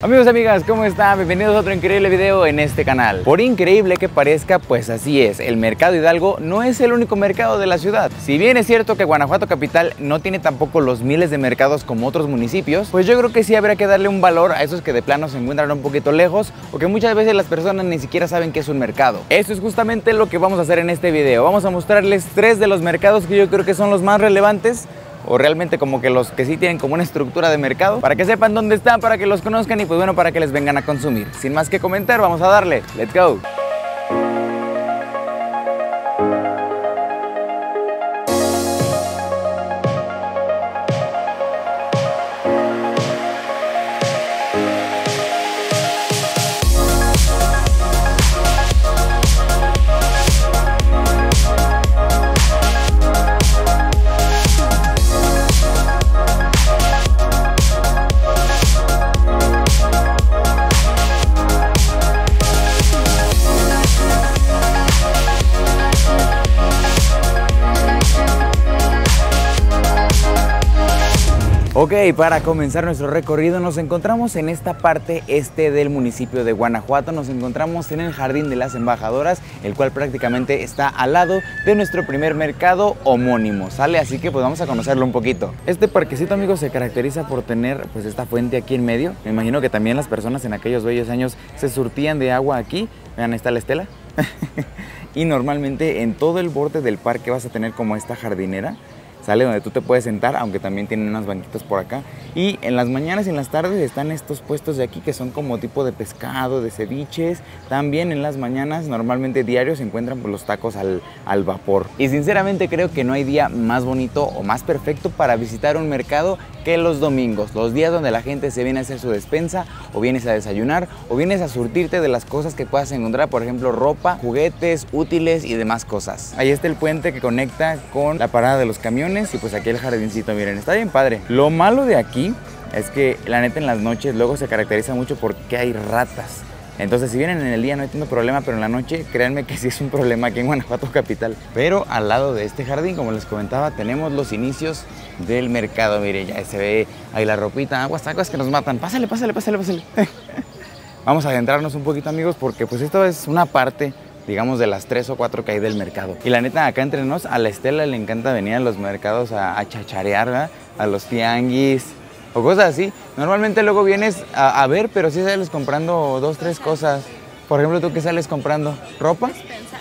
Amigos, amigas, ¿cómo están? Bienvenidos a otro increíble video en este canal. Por increíble que parezca, pues así es, el Mercado Hidalgo no es el único mercado de la ciudad. Si bien es cierto que Guanajuato Capital no tiene tampoco los miles de mercados como otros municipios, pues yo creo que sí habría que darle un valor a esos que de plano se encuentran un poquito lejos o que muchas veces las personas ni siquiera saben que es un mercado. Eso es justamente lo que vamos a hacer en este video. Vamos a mostrarles tres de los mercados que yo creo que son los más relevantes o realmente como que los que sí tienen como una estructura de mercado para que sepan dónde están, para que los conozcan y pues bueno, para que les vengan a consumir. Sin más que comentar, vamos a darle. Let's go. Ok, para comenzar nuestro recorrido nos encontramos en esta parte este del municipio de Guanajuato, nos encontramos en el Jardín de las Embajadoras, el cual prácticamente está al lado de nuestro primer mercado homónimo, ¿sale? Así que pues vamos a conocerlo un poquito. Este parquecito, amigos, se caracteriza por tener pues esta fuente aquí en medio. Me imagino que también las personas en aquellos bellos años se surtían de agua aquí. Vean, ahí está la estela. y normalmente en todo el borde del parque vas a tener como esta jardinera donde tú te puedes sentar, aunque también tienen unas banquitas por acá. Y en las mañanas y en las tardes están estos puestos de aquí que son como tipo de pescado, de ceviches. También en las mañanas, normalmente diarios, se encuentran los tacos al, al vapor. Y sinceramente creo que no hay día más bonito o más perfecto para visitar un mercado que los domingos, los días donde la gente se viene a hacer su despensa o vienes a desayunar o vienes a surtirte de las cosas que puedas encontrar, por ejemplo, ropa, juguetes, útiles y demás cosas. Ahí está el puente que conecta con la parada de los camiones y pues aquí el jardincito, miren, está bien padre. Lo malo de aquí es que la neta en las noches luego se caracteriza mucho porque hay ratas. Entonces, si vienen en el día no hay tanto problema, pero en la noche, créanme que sí es un problema aquí en Guanajuato Capital. Pero al lado de este jardín, como les comentaba, tenemos los inicios del mercado. Mire, ya se ve ahí la ropita, aguas, aguas que nos matan. Pásale, pásale, pásale, pásale. Vamos a adentrarnos un poquito, amigos, porque pues esto es una parte digamos, de las tres o cuatro que hay del mercado. Y la neta, acá entre nos, a la Estela le encanta venir a los mercados a, chacharear, a los tianguis o cosas así. Normalmente luego vienes a, ver, pero sí sales comprando dos, tres cosas. Por ejemplo, ¿tú qué sales comprando? ¿Ropa?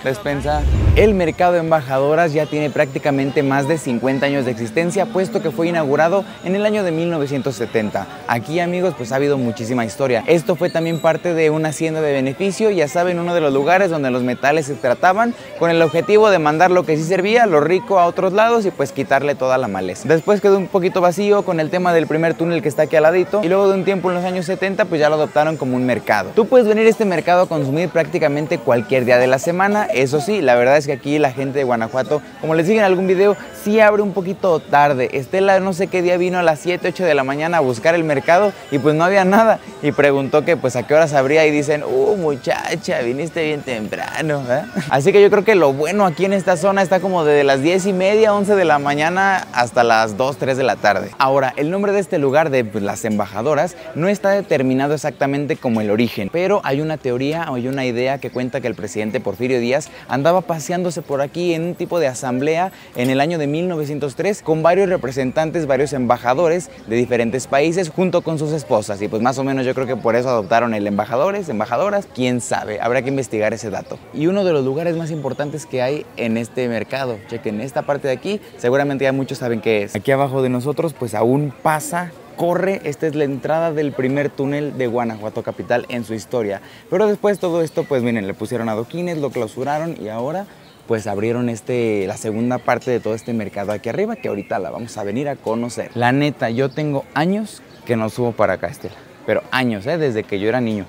despensa. El mercado de embajadoras ya tiene prácticamente más de 50 años de existencia, puesto que fue inaugurado en el año de 1970. Aquí, amigos, pues ha habido muchísima historia. Esto fue también parte de una hacienda de beneficio, ya saben, uno de los lugares donde los metales se trataban con el objetivo de mandar lo que sí servía, lo rico, a otros lados y pues quitarle toda la maleza. Después quedó un poquito vacío con el tema del primer túnel que está aquí al ladito y luego de un tiempo en los años 70 pues ya lo adoptaron como un mercado. Tú puedes venir a este mercado a consumir prácticamente cualquier día de la semana, eso sí, la verdad es que aquí la gente de Guanajuato, como les dije en algún video, sí abre un poquito tarde. Estela no sé qué día vino a las 7, 8 de la mañana a buscar el mercado y pues no había nada. Y preguntó que pues a qué horas abría y dicen, uh muchacha, viniste bien temprano. ¿eh? Así que yo creo que lo bueno aquí en esta zona está como desde las 10 y media, 11 de la mañana hasta las 2, 3 de la tarde. Ahora, el nombre de este lugar de pues, las embajadoras no está determinado exactamente como el origen, pero hay una teoría o hay una idea que cuenta que el presidente Porfirio Díaz andaba paseándose por aquí en un tipo de asamblea en el año de 1903 con varios representantes, varios embajadores de diferentes países junto con sus esposas. Y pues más o menos yo creo que por eso adoptaron el embajadores, embajadoras, quién sabe, habrá que investigar ese dato. Y uno de los lugares más importantes que hay en este mercado, chequen esta parte de aquí, seguramente ya muchos saben qué es. Aquí abajo de nosotros pues aún pasa corre, esta es la entrada del primer túnel de Guanajuato capital en su historia. Pero después todo esto, pues miren, le pusieron adoquines, lo clausuraron y ahora pues abrieron este, la segunda parte de todo este mercado aquí arriba que ahorita la vamos a venir a conocer. La neta, yo tengo años que no subo para acá, Estela. Pero años, ¿eh? Desde que yo era niño.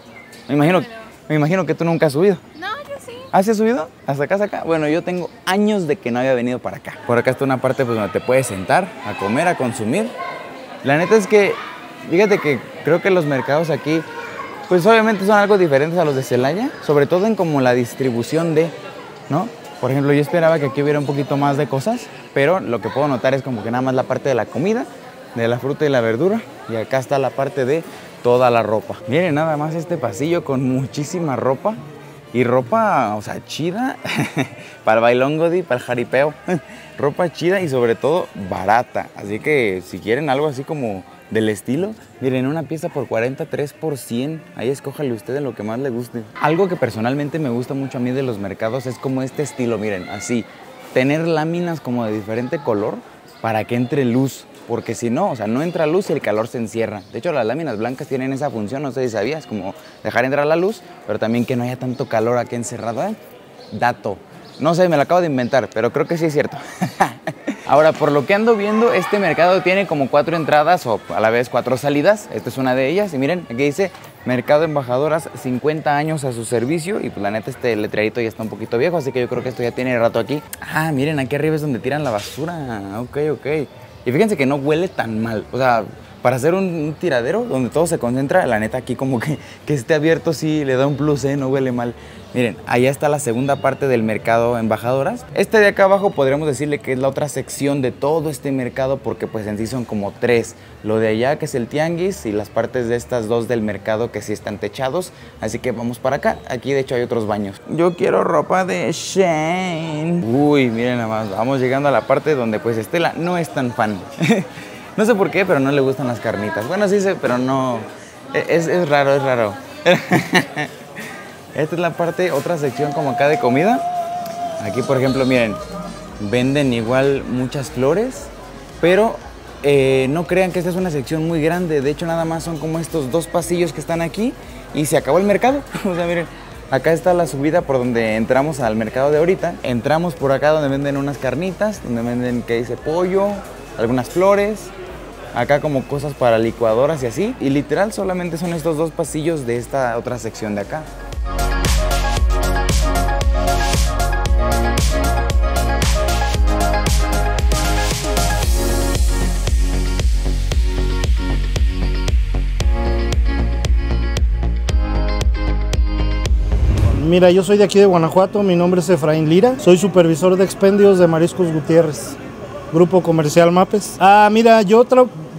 Me imagino, me imagino que tú nunca has subido. No, yo sí. ¿Has subido? ¿Hasta acá, hasta acá? Bueno, yo tengo años de que no había venido para acá. Por acá está una parte pues, donde te puedes sentar, a comer, a consumir. La neta es que, fíjate que creo que los mercados aquí, pues obviamente son algo diferentes a los de Celaya, sobre todo en como la distribución de, ¿no? Por ejemplo, yo esperaba que aquí hubiera un poquito más de cosas, pero lo que puedo notar es como que nada más la parte de la comida, de la fruta y la verdura, y acá está la parte de toda la ropa. Miren nada más este pasillo con muchísima ropa. Y ropa, o sea, chida para el bailongodi, para el jaripeo. ropa chida y sobre todo barata. Así que si quieren algo así como del estilo, miren, una pieza por 43 por 100. Ahí escójale usted en lo que más le guste. Algo que personalmente me gusta mucho a mí de los mercados es como este estilo, miren, así. Tener láminas como de diferente color para que entre luz porque si no, o sea, no entra luz y el calor se encierra. De hecho, las láminas blancas tienen esa función, no sé si sabías, como dejar entrar la luz, pero también que no haya tanto calor aquí encerrado. ¿eh? Dato. No sé, me lo acabo de inventar, pero creo que sí es cierto. Ahora, por lo que ando viendo, este mercado tiene como cuatro entradas o a la vez cuatro salidas. Esta es una de ellas. Y miren, aquí dice Mercado Embajadoras, 50 años a su servicio. Y pues la neta, este letrerito ya está un poquito viejo, así que yo creo que esto ya tiene rato aquí. Ah, miren, aquí arriba es donde tiran la basura. Ok, ok. Y fíjense que no huele tan mal. O sea, para hacer un, tiradero donde todo se concentra, la neta aquí como que, que esté abierto sí le da un plus, ¿eh? no huele mal. Miren, allá está la segunda parte del mercado embajadoras. Este de acá abajo podríamos decirle que es la otra sección de todo este mercado porque pues en sí son como tres. Lo de allá que es el tianguis y las partes de estas dos del mercado que sí están techados. Así que vamos para acá. Aquí de hecho hay otros baños. Yo quiero ropa de Shane. Uy, miren nada más. Vamos llegando a la parte donde pues Estela no es tan fan. no sé por qué, pero no le gustan las carnitas. Bueno, sí sé, pero no... E-, es, es raro, es raro. Esta es la parte, otra sección como acá de comida. Aquí, por ejemplo, miren, venden igual muchas flores, pero eh, no crean que esta es una sección muy grande. De hecho, nada más son como estos dos pasillos que están aquí y se acabó el mercado. o sea, miren, acá está la subida por donde entramos al mercado de ahorita. Entramos por acá donde venden unas carnitas, donde venden, que dice pollo, algunas flores. Acá como cosas para licuadoras y así. Y literal solamente son estos dos pasillos de esta otra sección de acá. Mira, yo soy de aquí de Guanajuato, mi nombre es Efraín Lira, soy supervisor de expendios de Mariscos Gutiérrez, Grupo Comercial Mapes. Ah, mira, yo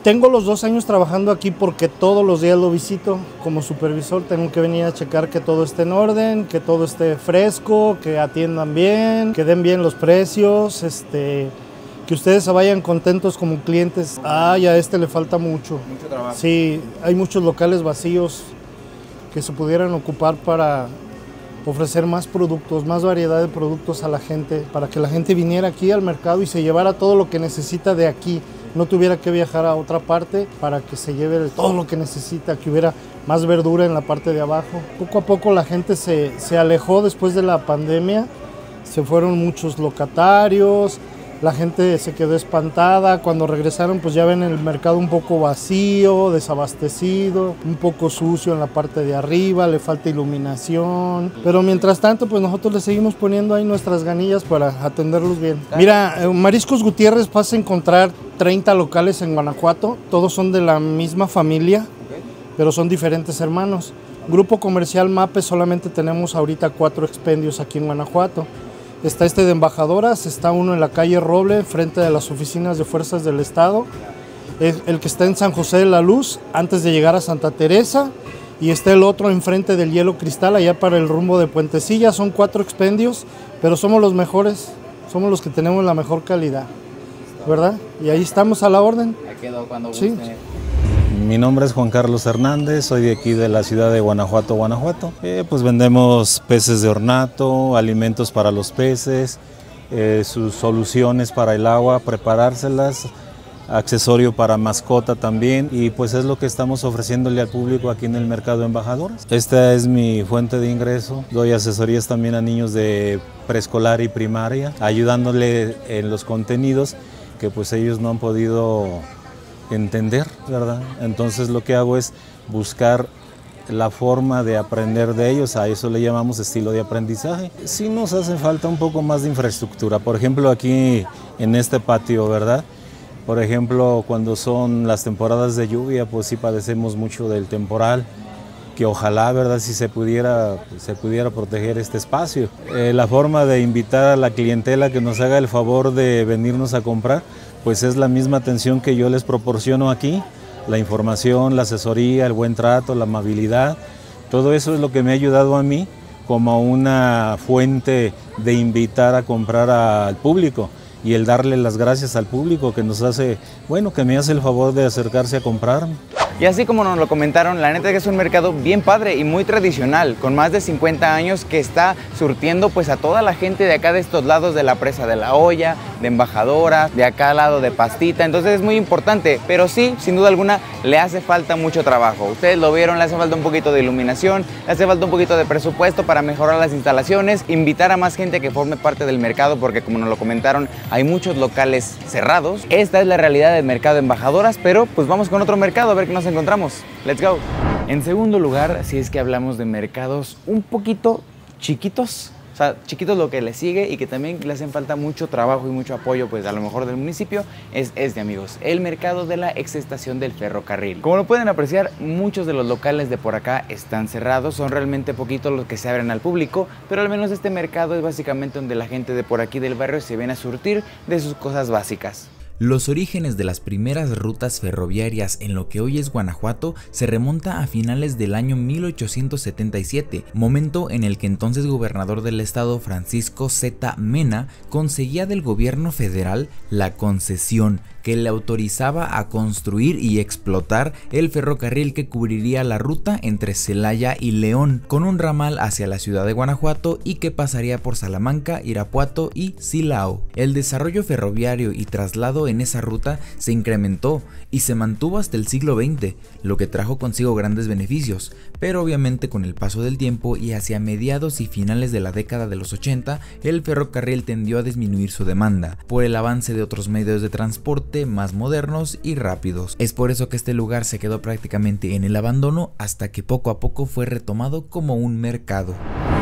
tengo los dos años trabajando aquí porque todos los días lo visito como supervisor, tengo que venir a checar que todo esté en orden, que todo esté fresco, que atiendan bien, que den bien los precios, este que ustedes se vayan contentos como clientes. Ay, a este le falta mucho. Mucho trabajo. Sí, hay muchos locales vacíos que se pudieran ocupar para ofrecer más productos, más variedad de productos a la gente, para que la gente viniera aquí al mercado y se llevara todo lo que necesita de aquí, no tuviera que viajar a otra parte para que se lleve todo lo que necesita, que hubiera más verdura en la parte de abajo. Poco a poco la gente se, se alejó después de la pandemia, se fueron muchos locatarios, la gente se quedó espantada. Cuando regresaron, pues ya ven el mercado un poco vacío, desabastecido, un poco sucio en la parte de arriba, le falta iluminación. Pero mientras tanto, pues nosotros le seguimos poniendo ahí nuestras ganillas para atenderlos bien. Mira, Mariscos Gutiérrez vas a encontrar 30 locales en Guanajuato. Todos son de la misma familia, pero son diferentes hermanos. Grupo Comercial MAPE solamente tenemos ahorita cuatro expendios aquí en Guanajuato. Está este de embajadoras, está uno en la calle Roble, frente a las oficinas de fuerzas del Estado. El que está en San José de la Luz, antes de llegar a Santa Teresa. Y está el otro enfrente del Hielo Cristal, allá para el rumbo de Puentecilla. Son cuatro expendios, pero somos los mejores, somos los que tenemos la mejor calidad. ¿Verdad? Y ahí estamos a la orden. Ahí quedó cuando Sí. Mi nombre es Juan Carlos Hernández, soy de aquí de la ciudad de Guanajuato, Guanajuato. Eh, pues vendemos peces de ornato, alimentos para los peces, eh, sus soluciones para el agua, preparárselas, accesorio para mascota también y pues es lo que estamos ofreciéndole al público aquí en el mercado de embajadores. Esta es mi fuente de ingreso, doy asesorías también a niños de preescolar y primaria, ayudándole en los contenidos que pues ellos no han podido entender, ¿verdad? Entonces lo que hago es buscar la forma de aprender de ellos, a eso le llamamos estilo de aprendizaje. Sí nos hace falta un poco más de infraestructura, por ejemplo aquí en este patio, ¿verdad? Por ejemplo, cuando son las temporadas de lluvia, pues sí padecemos mucho del temporal, que ojalá, ¿verdad? Si se pudiera, se pudiera proteger este espacio. Eh, la forma de invitar a la clientela que nos haga el favor de venirnos a comprar, pues es la misma atención que yo les proporciono aquí, la información, la asesoría, el buen trato, la amabilidad. Todo eso es lo que me ha ayudado a mí como una fuente de invitar a comprar al público y el darle las gracias al público que nos hace, bueno, que me hace el favor de acercarse a comprarme. Y así como nos lo comentaron, la neta es que es un mercado bien padre y muy tradicional, con más de 50 años que está surtiendo pues a toda la gente de acá de estos lados de la presa de la olla, de embajadoras, de acá al lado de pastita, entonces es muy importante, pero sí, sin duda alguna, le hace falta mucho trabajo. Ustedes lo vieron, le hace falta un poquito de iluminación, le hace falta un poquito de presupuesto para mejorar las instalaciones, invitar a más gente que forme parte del mercado, porque como nos lo comentaron, hay muchos locales cerrados. Esta es la realidad del mercado de embajadoras, pero pues vamos con otro mercado a ver qué nos encontramos. Let's go. En segundo lugar, si es que hablamos de mercados un poquito chiquitos, o sea, chiquitos lo que le sigue y que también le hacen falta mucho trabajo y mucho apoyo, pues a lo mejor del municipio, es este, amigos, el mercado de la exestación del ferrocarril. Como lo pueden apreciar, muchos de los locales de por acá están cerrados, son realmente poquitos los que se abren al público, pero al menos este mercado es básicamente donde la gente de por aquí del barrio se viene a surtir de sus cosas básicas. Los orígenes de las primeras rutas ferroviarias en lo que hoy es Guanajuato se remonta a finales del año 1877, momento en el que entonces gobernador del estado Francisco Z. Mena conseguía del gobierno federal la concesión que le autorizaba a construir y explotar el ferrocarril que cubriría la ruta entre Celaya y León, con un ramal hacia la ciudad de Guanajuato y que pasaría por Salamanca, Irapuato y Silao. El desarrollo ferroviario y traslado en esa ruta se incrementó y se mantuvo hasta el siglo XX, lo que trajo consigo grandes beneficios, pero obviamente con el paso del tiempo y hacia mediados y finales de la década de los 80, el ferrocarril tendió a disminuir su demanda, por el avance de otros medios de transporte más modernos y rápidos. Es por eso que este lugar se quedó prácticamente en el abandono hasta que poco a poco fue retomado como un mercado.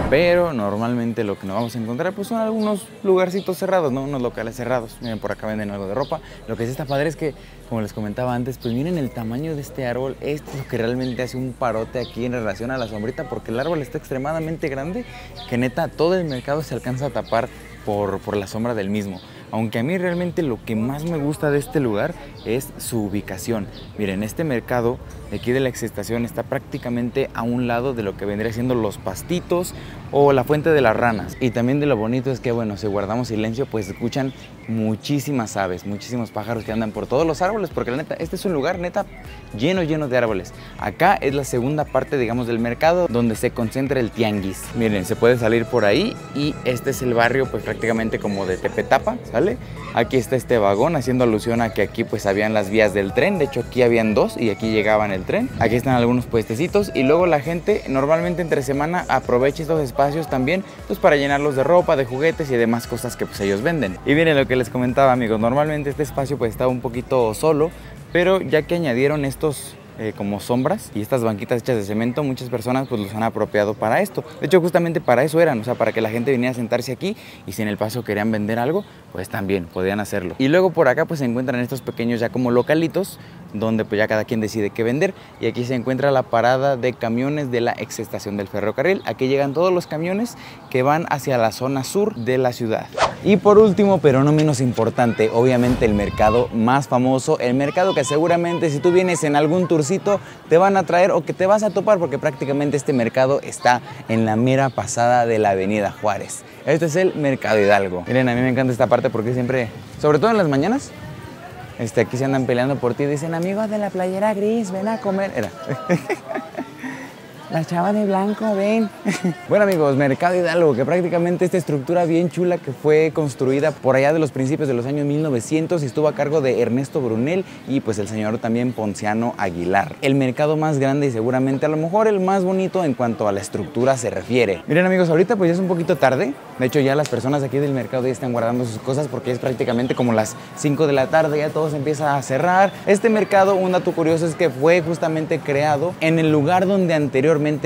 Pero normalmente lo que nos vamos a encontrar pues son algunos lugarcitos cerrados, ¿no? Unos locales cerrados. Miren, por acá venden algo de ropa. Lo que sí está padre es que, como les comentaba antes, pues miren el tamaño de este árbol. Esto es lo que realmente hace un parote aquí en relación a la sombrita porque el árbol está extremadamente grande que neta todo el mercado se alcanza a tapar por, por la sombra del mismo. Aunque a mí realmente lo que más me gusta de este lugar es su ubicación. Miren, este mercado de aquí de la exestación está prácticamente a un lado de lo que vendría siendo los pastitos o la fuente de las ranas. Y también de lo bonito es que, bueno, si guardamos silencio, pues escuchan muchísimas aves, muchísimos pájaros que andan por todos los árboles, porque la neta, este es un lugar neta lleno, lleno de árboles. Acá es la segunda parte, digamos, del mercado donde se concentra el tianguis. Miren, se puede salir por ahí y este es el barrio, pues prácticamente como de Tepetapa, ¿sale? Aquí está este vagón haciendo alusión a que aquí pues habían las vías del tren, de hecho aquí habían dos y aquí llegaban el tren. Aquí están algunos puestecitos y luego la gente normalmente entre semana aprovecha estos espacios también pues para llenarlos de ropa, de juguetes y demás cosas que pues ellos venden. Y miren lo que les comentaba amigos, normalmente este espacio pues estaba un poquito solo, pero ya que añadieron estos eh, como sombras y estas banquitas hechas de cemento, muchas personas pues los han apropiado para esto. De hecho, justamente para eso eran, o sea, para que la gente viniera a sentarse aquí y si en el paso querían vender algo, pues también podían hacerlo. Y luego por acá pues se encuentran estos pequeños ya como localitos donde pues ya cada quien decide qué vender y aquí se encuentra la parada de camiones de la exestación del ferrocarril. Aquí llegan todos los camiones que van hacia la zona sur de la ciudad. Y por último, pero no menos importante, obviamente el mercado más famoso, el mercado que seguramente si tú vienes en algún te van a traer o que te vas a topar porque prácticamente este mercado está en la mera pasada de la avenida Juárez. Este es el Mercado Hidalgo. Miren, a mí me encanta esta parte porque siempre, sobre todo en las mañanas, este, aquí se andan peleando por ti. Dicen, amigos de la playera gris, ven a comer. Era. La chava de blanco, ven. bueno amigos, Mercado Hidalgo, que prácticamente esta estructura bien chula que fue construida por allá de los principios de los años 1900 y estuvo a cargo de Ernesto Brunel y pues el señor también Ponciano Aguilar. El mercado más grande y seguramente a lo mejor el más bonito en cuanto a la estructura se refiere. Miren amigos, ahorita pues ya es un poquito tarde. De hecho ya las personas aquí del mercado ya están guardando sus cosas porque es prácticamente como las 5 de la tarde, ya todo se empieza a cerrar. Este mercado, un dato curioso es que fue justamente creado en el lugar donde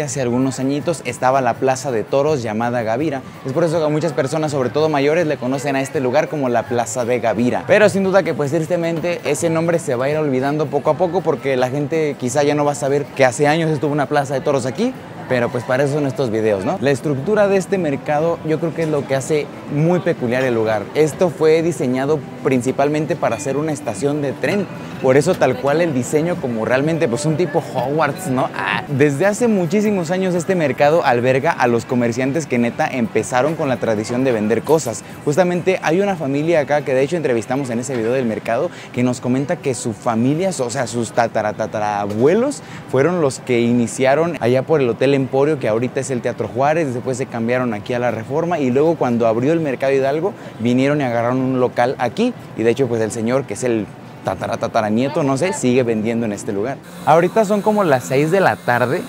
hace algunos añitos estaba la plaza de toros llamada Gavira. Es por eso que muchas personas, sobre todo mayores, le conocen a este lugar como la plaza de Gavira. Pero sin duda que pues tristemente ese nombre se va a ir olvidando poco a poco porque la gente quizá ya no va a saber que hace años estuvo una plaza de toros aquí pero pues para eso son estos videos, ¿no? La estructura de este mercado yo creo que es lo que hace muy peculiar el lugar. Esto fue diseñado principalmente para ser una estación de tren, por eso tal cual el diseño como realmente pues un tipo Hogwarts, ¿no? Ah, desde hace muchísimos años este mercado alberga a los comerciantes que neta empezaron con la tradición de vender cosas. Justamente hay una familia acá que de hecho entrevistamos en ese video del mercado que nos comenta que su familia, o sea, sus tataratatarabuelos fueron los que iniciaron allá por el Hotel Emporio, que ahorita es el Teatro Juárez, después se cambiaron aquí a la Reforma y luego cuando abrió el Mercado Hidalgo vinieron y agarraron un local aquí y de hecho pues el señor que es el tatara nieto, no sé, sigue vendiendo en este lugar. Ahorita son como las 6 de la tarde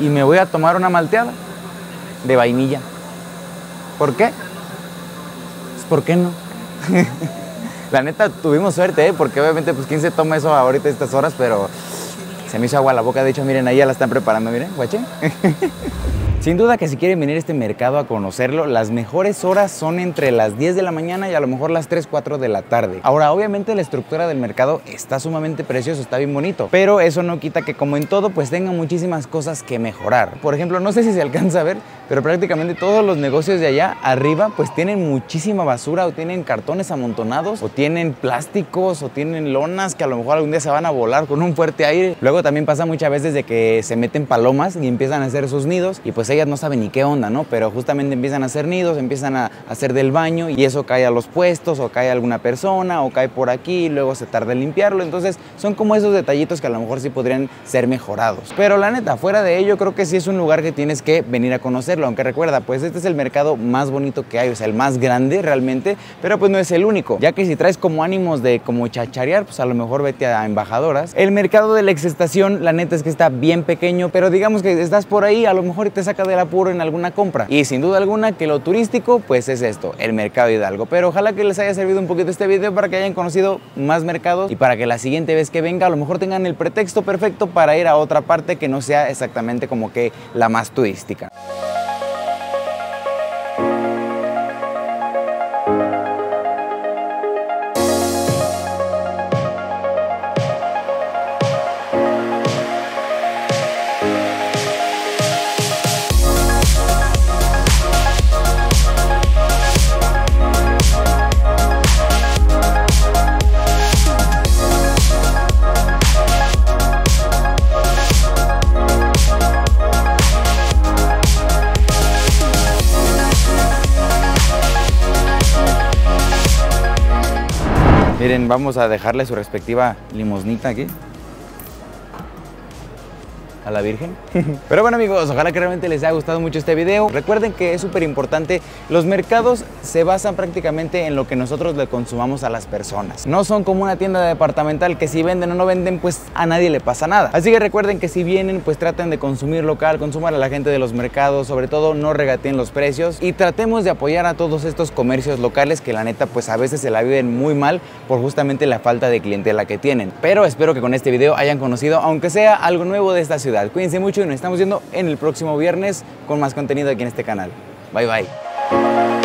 y me voy a tomar una malteada de vainilla. ¿Por qué? Pues, ¿Por qué no? la neta, tuvimos suerte, ¿eh? porque obviamente, pues, ¿quién se toma eso ahorita a estas horas? Pero se me hizo agua la boca. De hecho, miren, ahí ya la están preparando, miren, guache. Sin duda que si quieren venir a este mercado a conocerlo, las mejores horas son entre las 10 de la mañana y a lo mejor las 3, 4 de la tarde. Ahora, obviamente la estructura del mercado está sumamente precioso, está bien bonito, pero eso no quita que como en todo, pues tenga muchísimas cosas que mejorar. Por ejemplo, no sé si se alcanza a ver, pero prácticamente todos los negocios de allá arriba pues tienen muchísima basura o tienen cartones amontonados o tienen plásticos o tienen lonas que a lo mejor algún día se van a volar con un fuerte aire. Luego también pasa muchas veces de que se meten palomas y empiezan a hacer sus nidos y pues no saben ni qué onda, ¿no? Pero justamente empiezan a hacer nidos, empiezan a hacer del baño y eso cae a los puestos o cae a alguna persona o cae por aquí y luego se tarda en limpiarlo. Entonces son como esos detallitos que a lo mejor sí podrían ser mejorados. Pero la neta, fuera de ello creo que sí es un lugar que tienes que venir a conocer aunque recuerda, pues este es el mercado más bonito que hay, o sea, el más grande realmente, pero pues no es el único, ya que si traes como ánimos de como chacharear, pues a lo mejor vete a embajadoras. El mercado de la exestación, la neta es que está bien pequeño, pero digamos que estás por ahí, a lo mejor te del apuro en alguna compra. Y sin duda alguna que lo turístico, pues es esto, el mercado Hidalgo. Pero ojalá que les haya servido un poquito este video para que hayan conocido más mercados y para que la siguiente vez que venga a lo mejor tengan el pretexto perfecto para ir a otra parte que no sea exactamente como que la más turística. Vamos a dejarle su respectiva limosnita aquí a la Virgen. Pero bueno amigos, ojalá que realmente les haya gustado mucho este video. Recuerden que es súper importante, los mercados se basan prácticamente en lo que nosotros le consumamos a las personas. No son como una tienda departamental que si venden o no venden, pues a nadie le pasa nada. Así que recuerden que si vienen, pues traten de consumir local, consuman a la gente de los mercados, sobre todo no regateen los precios y tratemos de apoyar a todos estos comercios locales que la neta pues a veces se la viven muy mal por justamente la falta de clientela que tienen. Pero espero que con este video hayan conocido, aunque sea algo nuevo de esta Cuídense mucho y nos estamos viendo en el próximo viernes con más contenido aquí en este canal. Bye bye.